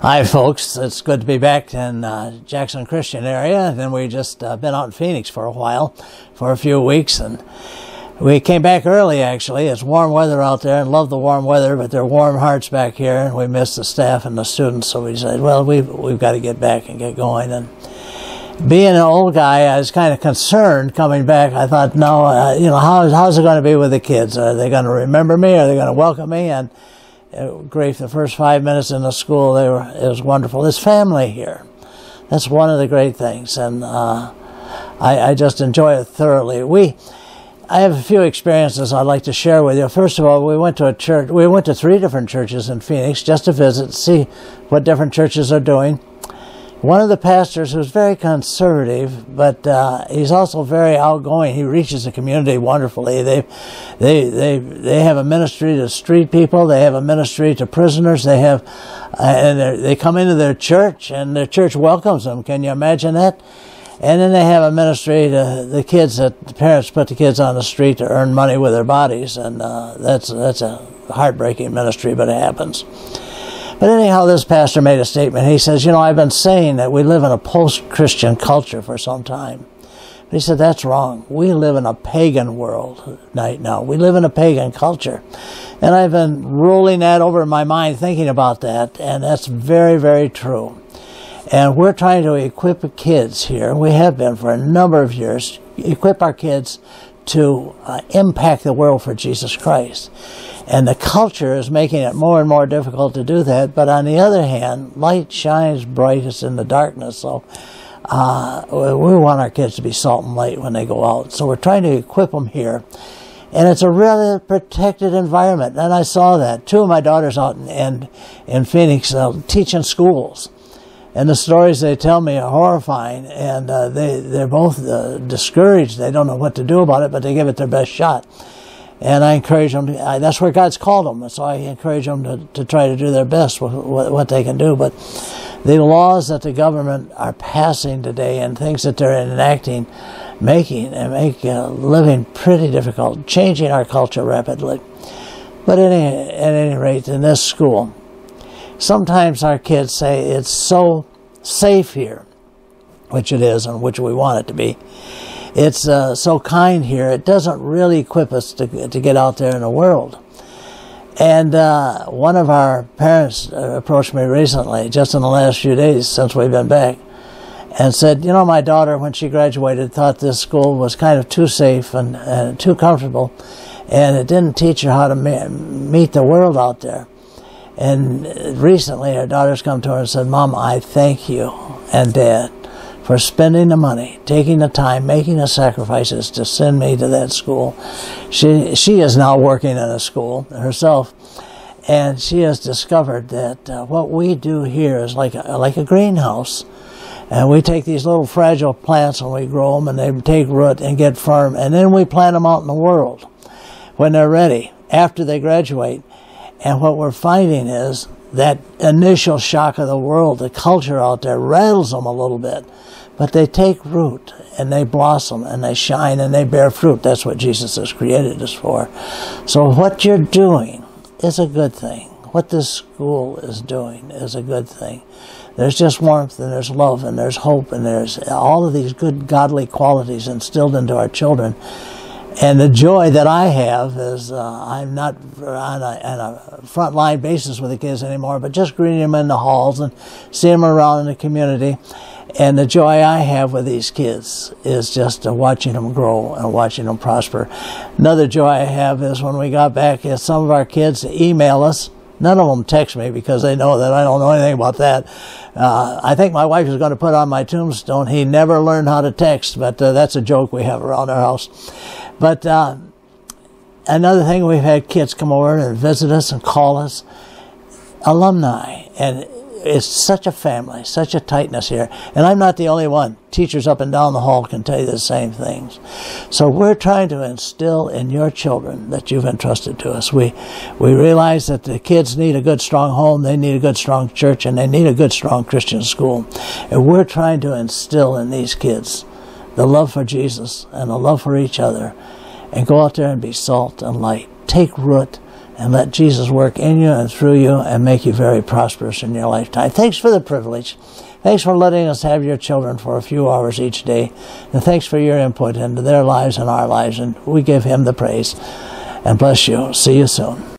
Hi, folks. It's good to be back in uh, Jackson Christian area. Then we just uh, been out in Phoenix for a while, for a few weeks, and we came back early. Actually, it's warm weather out there, and love the warm weather. But they're warm hearts back here, and we miss the staff and the students. So we said, well, we've we've got to get back and get going. And being an old guy, I was kind of concerned coming back. I thought, no, uh, you know, how, how's it going to be with the kids? Are they going to remember me? Are they going to welcome me? And grief, the first five minutes in the school, they were, it was wonderful. There's family here. That's one of the great things, and uh, I, I, just enjoy it thoroughly. We, I have a few experiences I'd like to share with you. First of all, we went to a church. We went to three different churches in Phoenix just to visit, see what different churches are doing one of the pastors who's very conservative, but uh, he's also very outgoing. He reaches the community wonderfully. They, they, they, they have a ministry to street people. They have a ministry to prisoners. They have, uh, and they come into their church, and their church welcomes them. Can you imagine that? And then they have a ministry to the kids that the parents put the kids on the street to earn money with their bodies, and uh, that's that's a heartbreaking ministry, but it happens. But anyhow, this pastor made a statement. He says, You know, I've been saying that we live in a post Christian culture for some time. But he said, That's wrong. We live in a pagan world right now. We live in a pagan culture. And I've been rolling that over in my mind, thinking about that. And that's very, very true. And we're trying to equip kids here. We have been for a number of years, equip our kids to uh, impact the world for Jesus Christ. And the culture is making it more and more difficult to do that. But on the other hand, light shines brightest in the darkness. So uh, we want our kids to be salt and light when they go out. So we're trying to equip them here. And it's a really protected environment. And I saw that. Two of my daughters out in, in, in Phoenix uh, teaching schools. And the stories they tell me are horrifying. And uh, they, they're both uh, discouraged. They don't know what to do about it, but they give it their best shot. And I encourage them, to, I, that's where God's called them. So I encourage them to, to try to do their best with what, what they can do. But the laws that the government are passing today and things that they're enacting, making and make uh, living pretty difficult, changing our culture rapidly. But any, at any rate, in this school, sometimes our kids say it's so safe here, which it is and which we want it to be it's uh, so kind here. It doesn't really equip us to, to get out there in the world. And uh, one of our parents approached me recently, just in the last few days since we've been back, and said, You know, my daughter, when she graduated, thought this school was kind of too safe and, and too comfortable, and it didn't teach her how to meet the world out there. And recently, her daughter's come to her and said, Mom, I thank you and Dad for spending the money, taking the time, making the sacrifices to send me to that school. She she is now working in a school herself, and she has discovered that uh, what we do here is like a, like a greenhouse. And we take these little fragile plants and we grow them and they take root and get firm. And then we plant them out in the world when they're ready, after they graduate. And what we're finding is that initial shock of the world, the culture out there, rattles them a little bit. But they take root and they blossom and they shine and they bear fruit. That's what Jesus has created us for. So what you're doing is a good thing. What this school is doing is a good thing. There's just warmth and there's love and there's hope and there's all of these good godly qualities instilled into our children. And the joy that I have is uh, I'm not on a, on a front line basis with the kids anymore, but just greeting them in the halls and seeing them around in the community and the joy I have with these kids is just uh, watching them grow and watching them prosper. Another joy I have is when we got back, is some of our kids email us. None of them text me because they know that I don't know anything about that. Uh, I think my wife is going to put on my tombstone, he never learned how to text, but uh, that's a joke we have around our house. But uh, another thing, we've had kids come over and visit us and call us alumni. And it's such a family, such a tightness here. And I'm not the only one. Teachers up and down the hall can tell you the same things. So we're trying to instill in your children that you've entrusted to us. We, we realize that the kids need a good, strong home, they need a good, strong church, and they need a good, strong Christian school. And we're trying to instill in these kids the love for Jesus and the love for each other and go out there and be salt and light. Take root and let Jesus work in you and through you and make you very prosperous in your lifetime. Thanks for the privilege. Thanks for letting us have your children for a few hours each day. And thanks for your input into their lives and our lives. And we give him the praise. And bless you. See you soon.